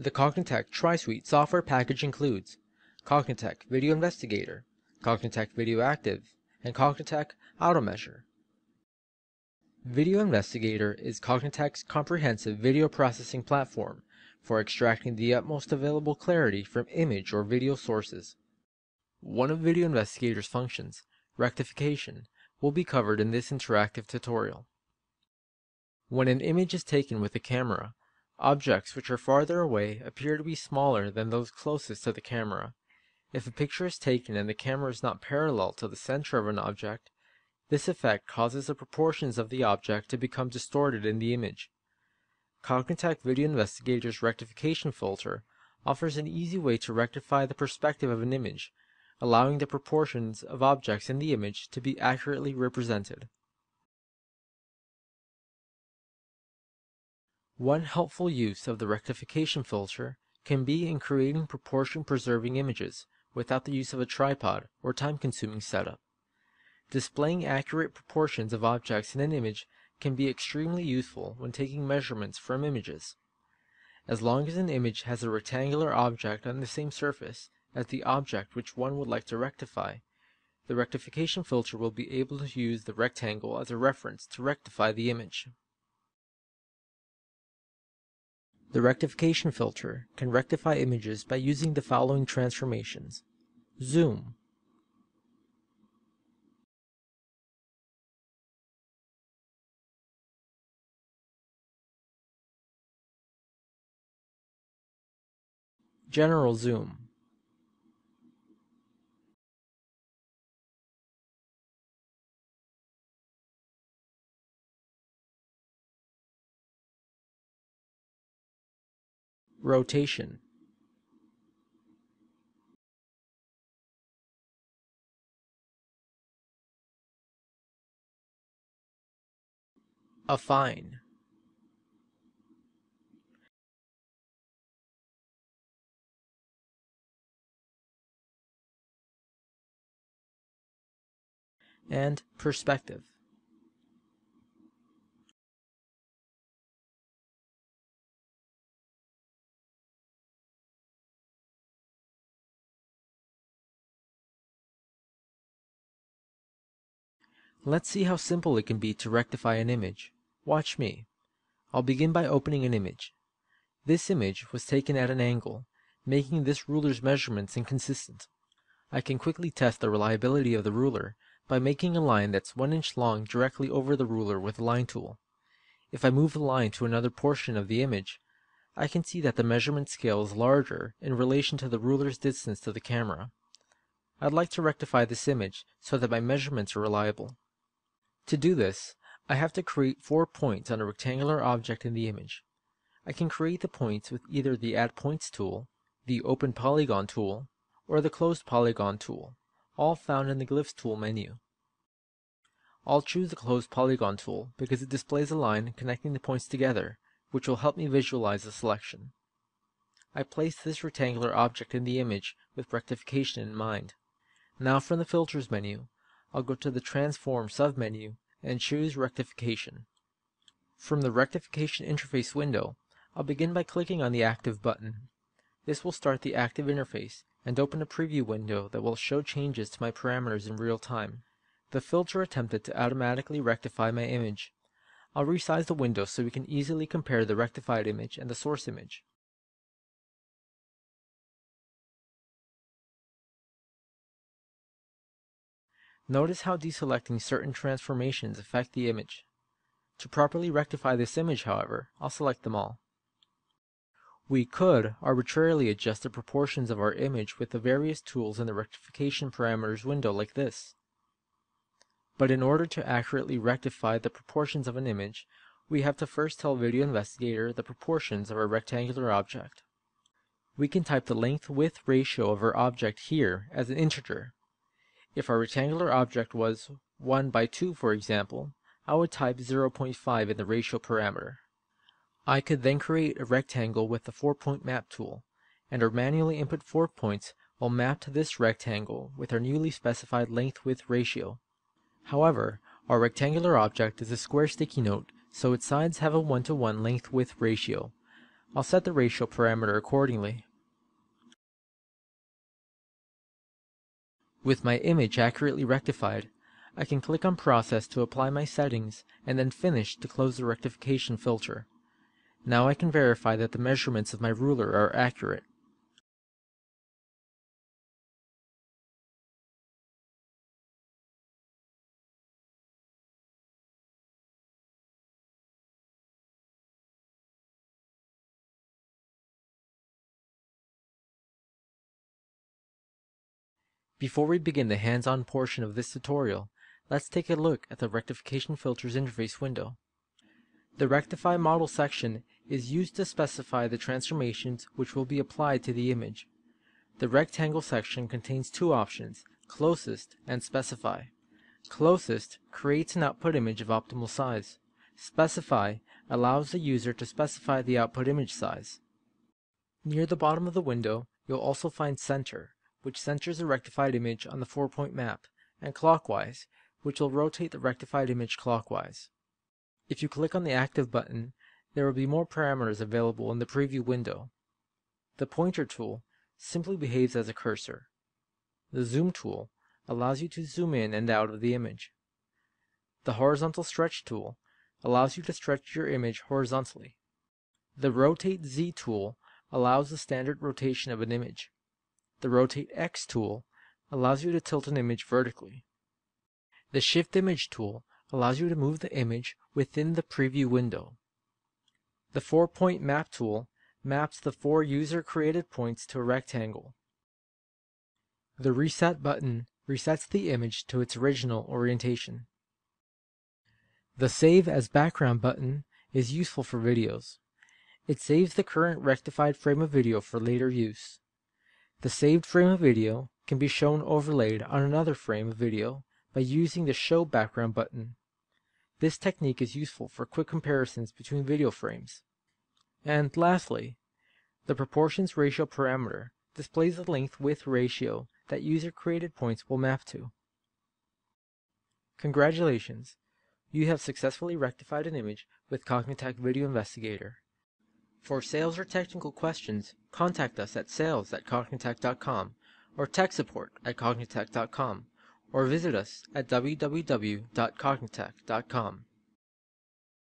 The Cognitech TriSuite software package includes Cognitech Video Investigator, Cognitech Video Active, and Cognitech AutoMeasure. Video Investigator is Cognitech's comprehensive video processing platform for extracting the utmost available clarity from image or video sources. One of Video Investigator's functions, rectification, will be covered in this interactive tutorial. When an image is taken with a camera, Objects which are farther away appear to be smaller than those closest to the camera. If a picture is taken and the camera is not parallel to the center of an object, this effect causes the proportions of the object to become distorted in the image. Cognitech Video Investigator's rectification filter offers an easy way to rectify the perspective of an image, allowing the proportions of objects in the image to be accurately represented. One helpful use of the rectification filter can be in creating proportion-preserving images without the use of a tripod or time-consuming setup. Displaying accurate proportions of objects in an image can be extremely useful when taking measurements from images. As long as an image has a rectangular object on the same surface as the object which one would like to rectify, the rectification filter will be able to use the rectangle as a reference to rectify the image. The rectification filter can rectify images by using the following transformations. Zoom. General zoom. Rotation. Affine. And perspective Let's see how simple it can be to rectify an image. Watch me. I'll begin by opening an image. This image was taken at an angle, making this ruler's measurements inconsistent. I can quickly test the reliability of the ruler by making a line that's one inch long directly over the ruler with the line tool. If I move the line to another portion of the image, I can see that the measurement scale is larger in relation to the ruler's distance to the camera. I'd like to rectify this image so that my measurements are reliable. To do this, I have to create four points on a rectangular object in the image. I can create the points with either the Add Points tool, the Open Polygon tool, or the Closed Polygon tool, all found in the Glyphs tool menu. I'll choose the Closed Polygon tool because it displays a line connecting the points together, which will help me visualize the selection. I place this rectangular object in the image with rectification in mind. Now from the Filters menu, I'll go to the Transform submenu and choose Rectification. From the Rectification Interface window, I'll begin by clicking on the Active button. This will start the active interface and open a preview window that will show changes to my parameters in real time. The filter attempted to automatically rectify my image. I'll resize the window so we can easily compare the rectified image and the source image. Notice how deselecting certain transformations affect the image. To properly rectify this image, however, I'll select them all. We could arbitrarily adjust the proportions of our image with the various tools in the rectification parameters window like this. But in order to accurately rectify the proportions of an image, we have to first tell Video Investigator the proportions of our rectangular object. We can type the length-width ratio of our object here as an integer if our rectangular object was 1 by 2 for example, I would type 0.5 in the ratio parameter. I could then create a rectangle with the 4-point map tool, and our manually input 4 points will map to this rectangle with our newly specified length-width ratio. However, our rectangular object is a square sticky note, so its sides have a 1 to 1 length-width ratio. I'll set the ratio parameter accordingly. With my image accurately rectified, I can click on Process to apply my settings and then Finish to close the rectification filter. Now I can verify that the measurements of my ruler are accurate. Before we begin the hands-on portion of this tutorial, let's take a look at the Rectification Filters interface window. The Rectify Model section is used to specify the transformations which will be applied to the image. The Rectangle section contains two options, Closest and Specify. Closest creates an output image of optimal size. Specify allows the user to specify the output image size. Near the bottom of the window, you'll also find Center, which centers the rectified image on the four-point map, and clockwise, which will rotate the rectified image clockwise. If you click on the Active button, there will be more parameters available in the preview window. The Pointer tool simply behaves as a cursor. The Zoom tool allows you to zoom in and out of the image. The Horizontal Stretch tool allows you to stretch your image horizontally. The Rotate Z tool allows the standard rotation of an image. The Rotate X tool allows you to tilt an image vertically. The Shift Image tool allows you to move the image within the preview window. The four-point map tool maps the four user-created points to a rectangle. The Reset button resets the image to its original orientation. The Save as Background button is useful for videos. It saves the current rectified frame of video for later use. The saved frame of video can be shown overlaid on another frame of video by using the Show Background button. This technique is useful for quick comparisons between video frames. And lastly, the proportions ratio parameter displays the length-width ratio that user-created points will map to. Congratulations! You have successfully rectified an image with Cognitech Video Investigator. For sales or technical questions, contact us at sales at cognitech.com or tech support at cognitech.com or visit us at www.cognitech.com.